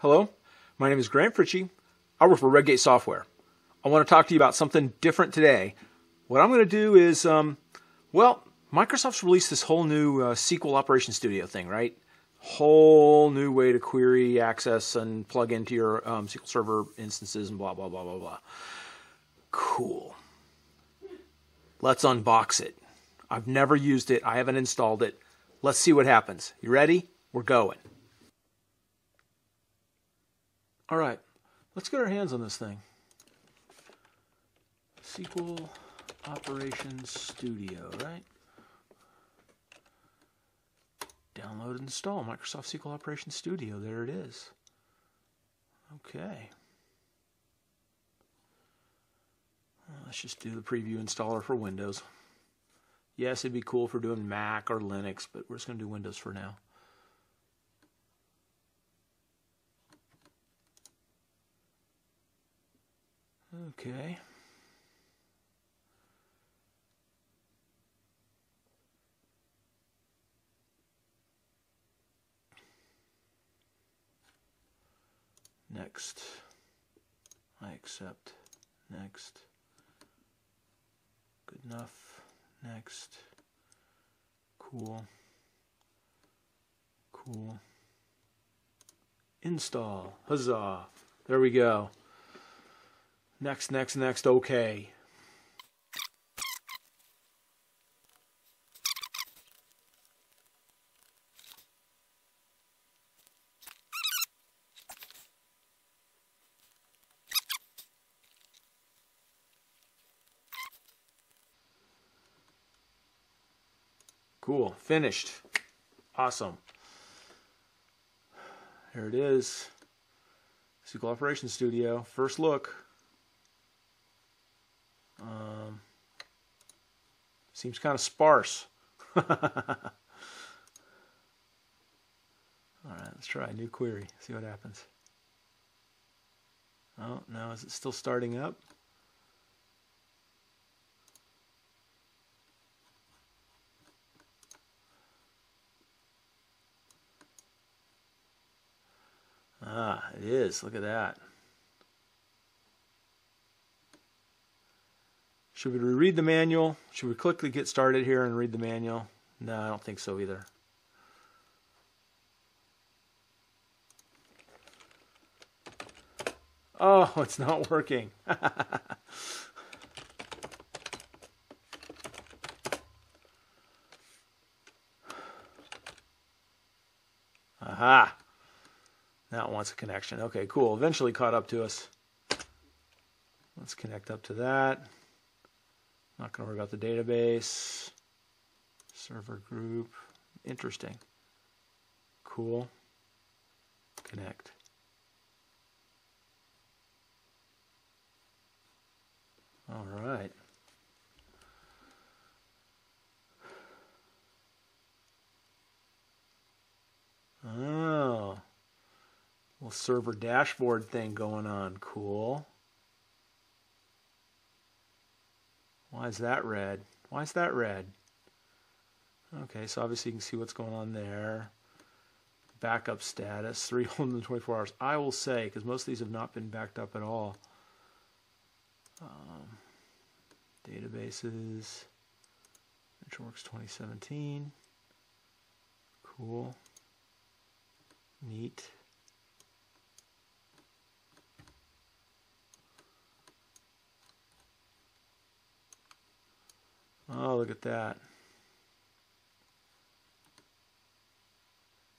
Hello, my name is Grant Fritchey. I work for Redgate Software. I want to talk to you about something different today. What I'm going to do is, um, well, Microsoft's released this whole new uh, SQL Operation Studio thing, right? Whole new way to query, access, and plug into your um, SQL Server instances and blah, blah, blah, blah, blah. Cool. Let's unbox it. I've never used it. I haven't installed it. Let's see what happens. You ready? We're going. All right, let's get our hands on this thing. SQL Operations Studio, right? Download and install Microsoft SQL Operations Studio. There it is. Okay. Let's just do the preview installer for Windows. Yes, it'd be cool for doing Mac or Linux, but we're just going to do Windows for now. Okay. Next. I accept. Next. Good enough. Next. Cool. Cool. Install. Huzzah. There we go. Next, next, next. Okay. Cool. Finished. Awesome. Here it is. SQL Operations Studio. First look. Seems kind of sparse. All right, let's try a new query. See what happens. Oh, now is it still starting up? Ah, it is. Look at that. Should we read the manual? Should we quickly get started here and read the manual? No, I don't think so either. Oh, it's not working. Aha. Now it wants a connection. Okay, cool. Eventually caught up to us. Let's connect up to that. Not going to worry about the database. Server group. Interesting. Cool. Connect. All right. Oh. Little server dashboard thing going on. Cool. Why is that red? Why is that red? Okay, so obviously you can see what's going on there. Backup status, 324 hours. I will say, because most of these have not been backed up at all. Um, databases, AdventureWorks 2017. Cool. Neat. Oh, look at that.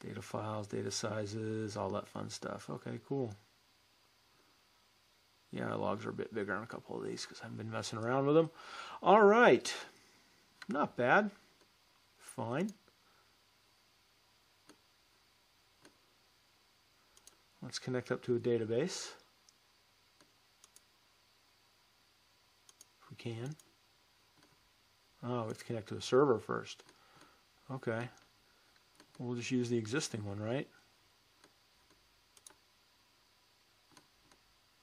Data files, data sizes, all that fun stuff. Okay, cool. Yeah, logs are a bit bigger on a couple of these because I haven't been messing around with them. All right. Not bad. Fine. Let's connect up to a database. If we can. Oh, let's connect to the server first. Okay. We'll just use the existing one, right?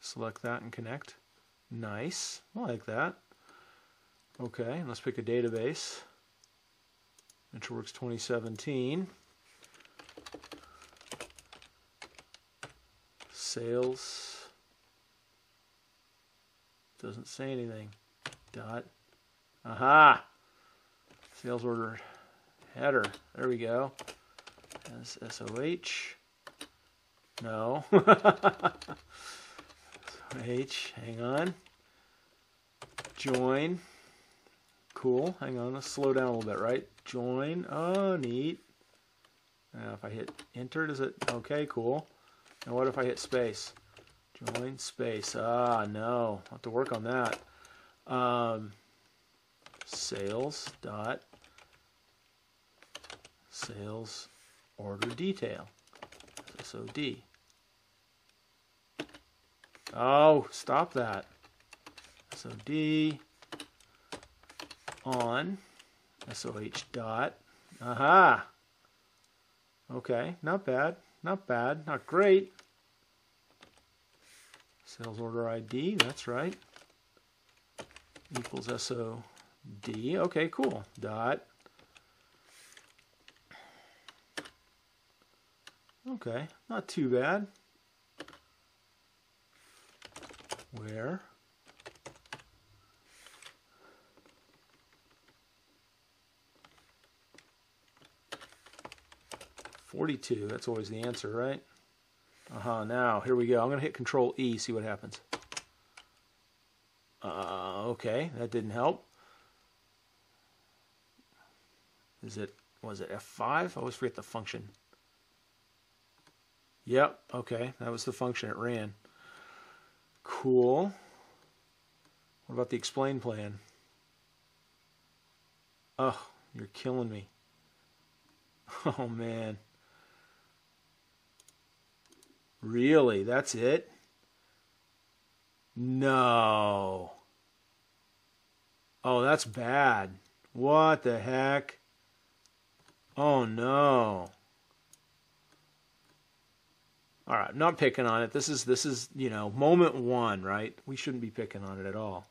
Select that and connect. Nice. I like that. Okay, let's pick a database. AdventureWorks 2017. sales doesn't say anything. Dot. Aha. Sales order header. There we go. S S O H. No. H. Hang on. Join. Cool. Hang on. Let's slow down a little bit, right? Join. Oh, neat. Now, if I hit enter, does it? Okay, cool. And what if I hit space? Join space. Ah, no. I'll have to work on that. Um, sales dot sales order detail. SOD. Oh, stop that. SOD on SOH dot. Aha. Okay, not bad. Not bad. Not great. Sales order ID, that's right. Equals SOD. Okay, cool. Dot. Okay, not too bad. Where? 42, that's always the answer, right? Uh-huh, now, here we go. I'm going to hit Control E, see what happens. Uh, okay, that didn't help. Is it, was it F5? I always forget the function. Yep, okay, that was the function it ran. Cool. What about the explain plan? Oh, you're killing me. Oh, man. Really? That's it? No. Oh, that's bad. What the heck? Oh no. All right, not picking on it. This is this is, you know, moment 1, right? We shouldn't be picking on it at all.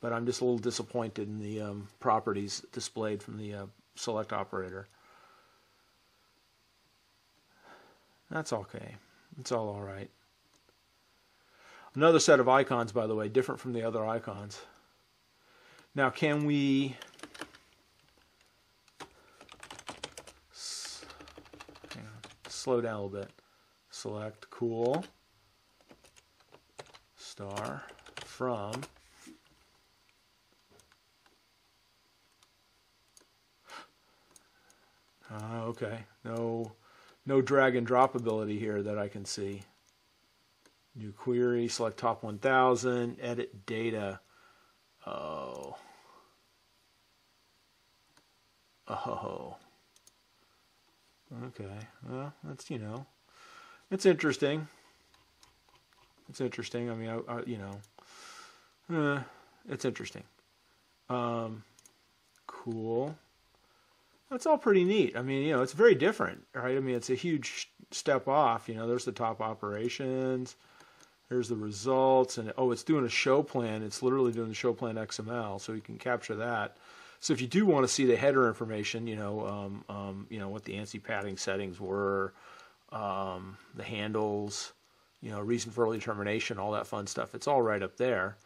But I'm just a little disappointed in the um, properties displayed from the uh, select operator. That's okay. It's all all right. Another set of icons, by the way, different from the other icons. Now, can we... slow down a little bit. Select cool star from uh, okay no no drag and drop ability here that I can see. New query, select top 1000, edit data. Oh. Oh. Okay. Well, that's, you know, it's interesting. It's interesting. I mean, I, I you know, uh, it's interesting. Um, cool that's all pretty neat. I mean, you know, it's very different, right? I mean, it's a huge step off. You know, there's the top operations, there's the results, and oh, it's doing a show plan. It's literally doing the show plan XML, so you can capture that. So if you do want to see the header information, you know, um, um, you know what the ANSI padding settings were, um, the handles, you know, reason for early termination, all that fun stuff. It's all right up there.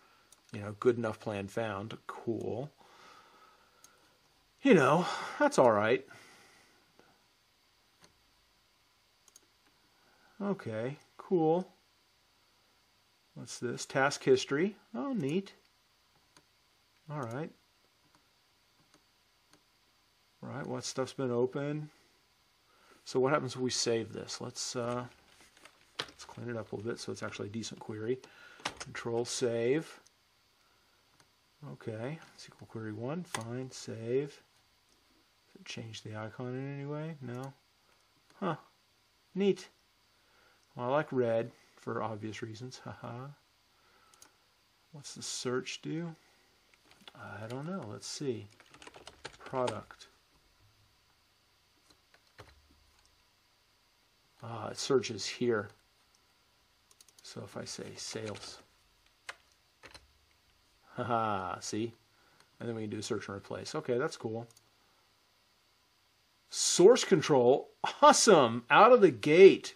You know, good enough plan found. Cool you know, that's all right. Okay, cool. What's this? Task history. Oh, neat. All right. Right, what stuff's been open? So what happens if we save this? Let's uh, let's clean it up a little bit so it's actually a decent query. Control save. Okay, SQL query one. Fine, save change the icon in any way? No? Huh. Neat. Well, I like red for obvious reasons. Haha. What's the search do? I don't know. Let's see. Product. It searches here. So if I say sales. Haha, see? And then we can do search and replace. Okay, that's cool. Source control, awesome, out of the gate.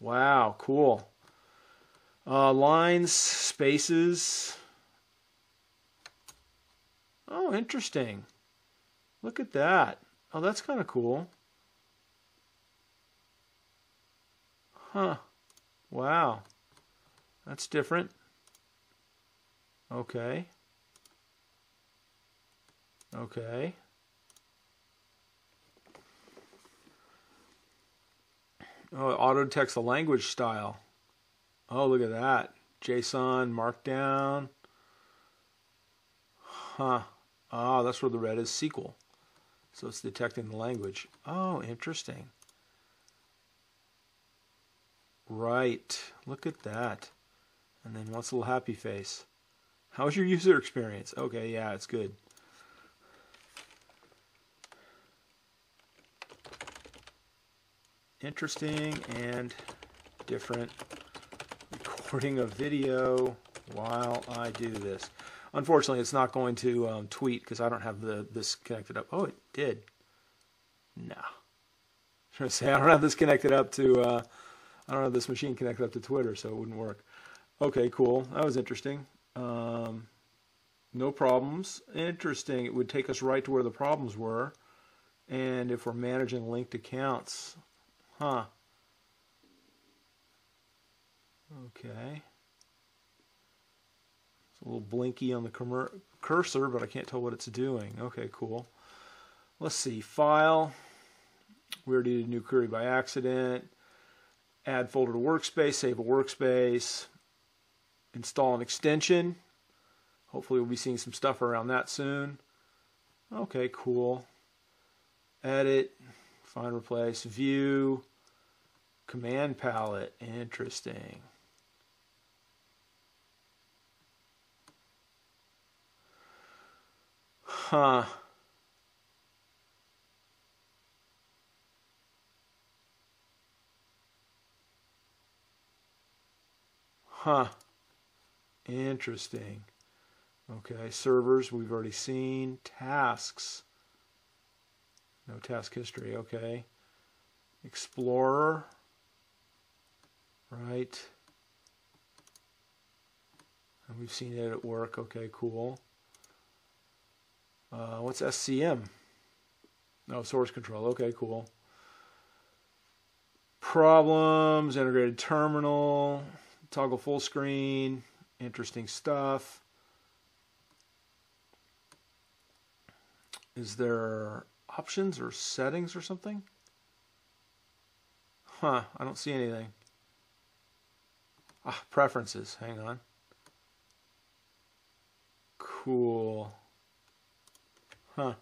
Wow, cool. Uh, lines, spaces. Oh, interesting. Look at that. Oh, that's kind of cool. Huh. Wow. That's different. Okay. Okay. Oh, auto detects the language style. Oh, look at that. JSON, Markdown. Huh. Ah, that's where the red is SQL. So it's detecting the language. Oh, interesting. Right. Look at that. And then what's a little happy face? How's your user experience? Okay, yeah, it's good. Interesting and different recording of video while I do this. Unfortunately, it's not going to um, tweet because I don't have the this connected up. Oh, it did. No. I don't have this connected up to. Uh, I don't have this machine connected up to Twitter, so it wouldn't work. Okay, cool. That was interesting. Um, no problems. Interesting. It would take us right to where the problems were. And if we're managing linked accounts, huh? Okay. It's a little blinky on the cursor, but I can't tell what it's doing. Okay, cool. Let's see. File. We already did a new query by accident. Add folder to workspace, save a workspace, install an extension. Hopefully we'll be seeing some stuff around that soon. Okay, cool. Edit, find, replace, view, command palette. Interesting. Huh. Huh. Interesting. Okay, servers we've already seen. Tasks. No task history, okay. Explorer. Right. And we've seen it at work. Okay, cool. Uh, what's SCM? No, source control. Okay, cool. Problems, integrated terminal, toggle full screen, interesting stuff. Is there options or settings or something? Huh, I don't see anything. Ah, preferences. Hang on. Cool. Huh.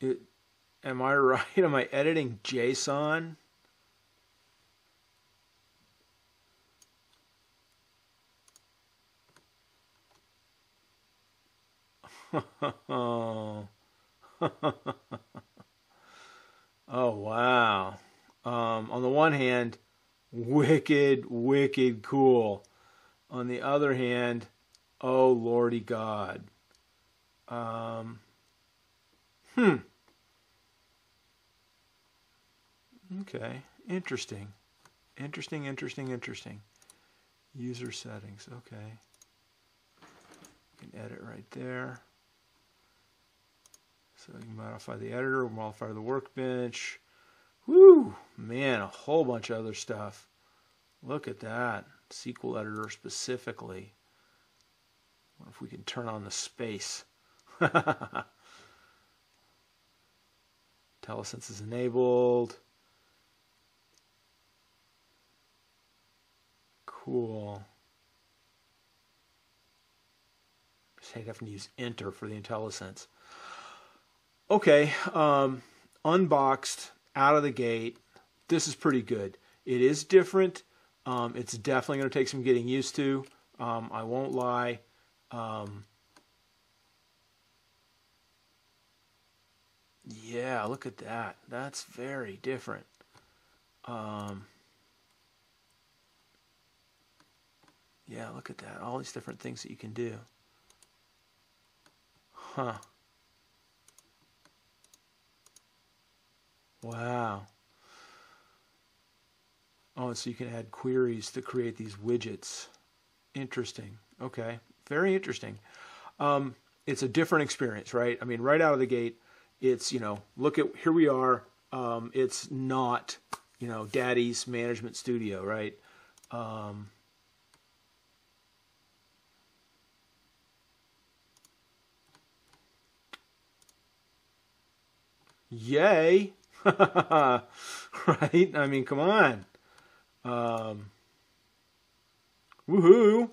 It, am I right? Am I editing JSON? oh wow. Um, on the one hand, wicked, wicked cool. On the other hand, Oh, Lordy God. Um, hmm. Okay. Interesting. Interesting, interesting, interesting. User settings. Okay. You can edit right there. So you modify the editor, modify the workbench. Woo! Man, a whole bunch of other stuff. Look at that. SQL editor specifically if we can turn on the space. IntelliSense is enabled. Cool. Just hate to use enter for the IntelliSense. Okay, um, unboxed out of the gate. This is pretty good. It is different. Um, it's definitely going to take some getting used to. Um, I won't lie. Um, yeah, look at that. That's very different. Um, yeah, look at that. All these different things that you can do. Huh. Wow. Oh, so you can add queries to create these widgets. Interesting. Okay, very interesting. Um, it's a different experience, right? I mean, right out of the gate, it's you know, look at here we are. Um, it's not you know, Daddy's Management Studio, right? Um, yay right? I mean come on. Um, woohoo.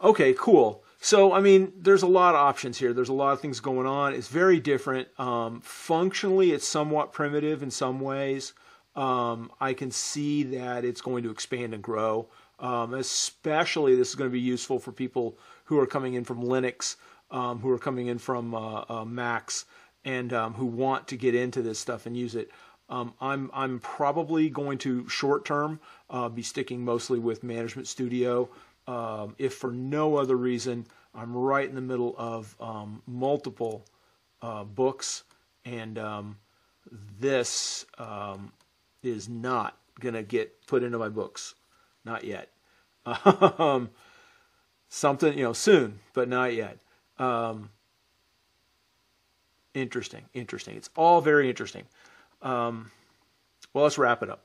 Okay cool. So i mean there's a lot of options here. There's a lot of things going on. It's very different. Um, functionally it's somewhat primitive in some ways. Um, i can see that it's going to expand and grow. Um, especially this is going to be useful for people who are coming in from linux um, who are coming in from uh, uh, macs and um, who want to get into this stuff and use it. Um, I'm I'm probably going to short term uh, be sticking mostly with Management Studio, um, if for no other reason. I'm right in the middle of um, multiple uh, books, and um, this um, is not going to get put into my books, not yet. something you know soon, but not yet. Um, Interesting, interesting. It's all very interesting. Um, well, let's wrap it up.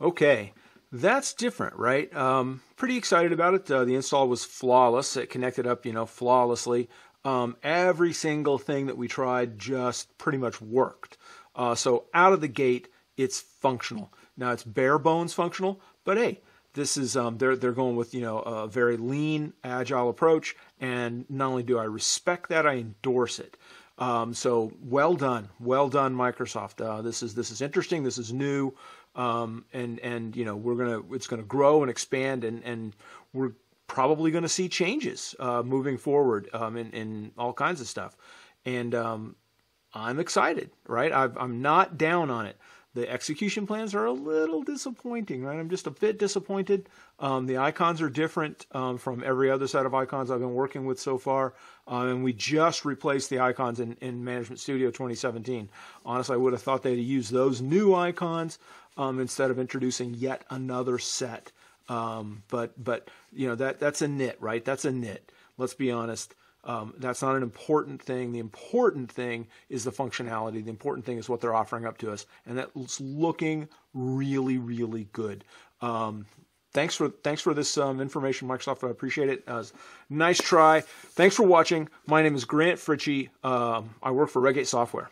Okay, that's different, right? Um, pretty excited about it. Uh, the install was flawless. It connected up, you know, flawlessly. Um, every single thing that we tried just pretty much worked. Uh, so out of the gate, it's functional. Now it's bare bones functional, but hey, this is um, they're they're going with you know a very lean, agile approach, and not only do I respect that, I endorse it. Um, so well done, well done, Microsoft. Uh, this is this is interesting. This is new, um, and and you know we're gonna it's gonna grow and expand, and and we're probably to see changes uh, moving forward um, in, in all kinds of stuff. And um, I'm excited, right? i am not down on it. The execution plans are a little disappointing, right? I'm just a bit disappointed. Um, the icons are different um, from every other set of icons I've been working with so far. Um, and we just replaced the icons in, in Management Studio 2017. Honestly, I would have thought they'd use those new icons um, instead of introducing yet another set. Um, but but you know that that's a nit, right? That's a nit. Let's be honest. Um, that's not an important thing. The important thing is the functionality. The important thing is what they're offering up to us, and that's looking really, really good. Um, thanks for thanks for this um, information, Microsoft. I appreciate it. Uh, nice try. Thanks for watching. My name is Grant Fritchey. Um, I work for Redgate Software.